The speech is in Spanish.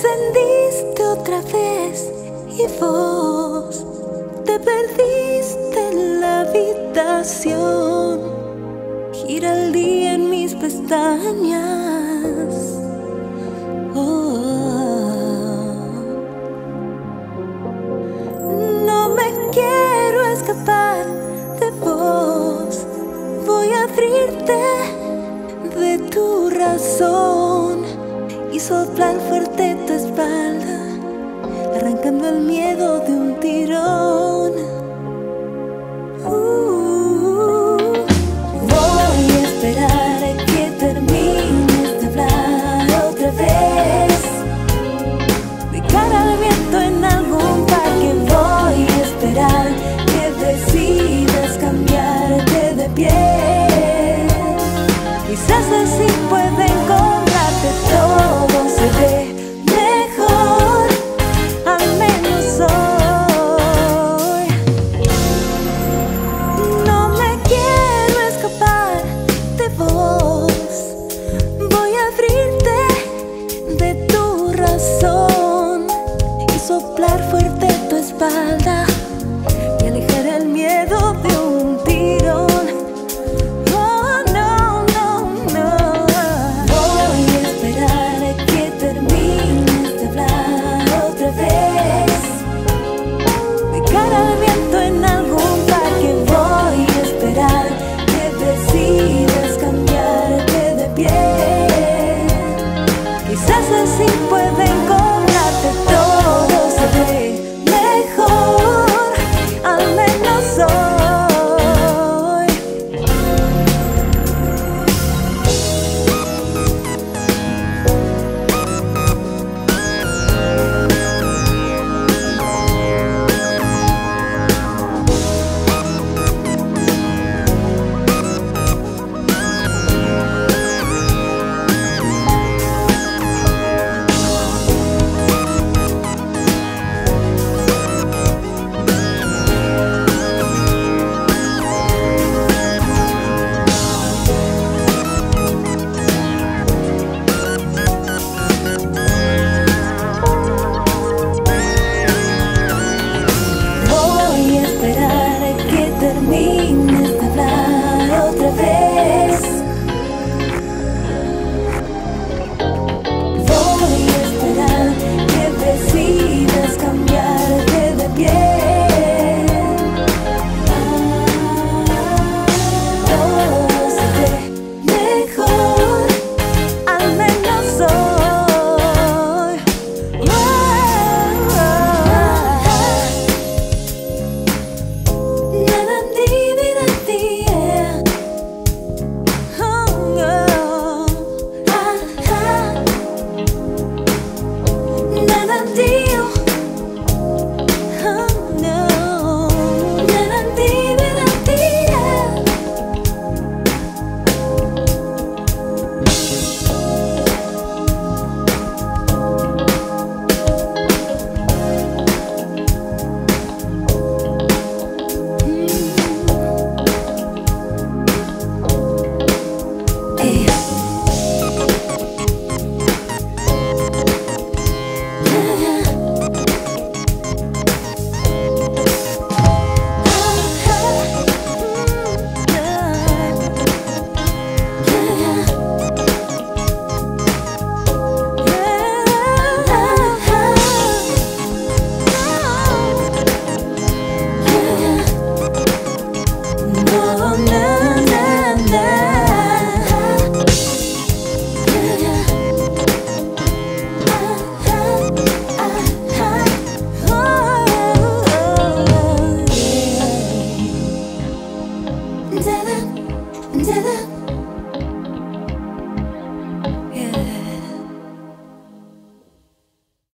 encendiste otra vez y vos te perdiste en la habitación. Gira el día en mis pestañas. Oh. No me quiero escapar de vos. Voy a abrirte de tu razón y soplar fuerte espalda, arrancando el miedo de un tirón. puede volverme het hablar otra vez. Antenna, antenna.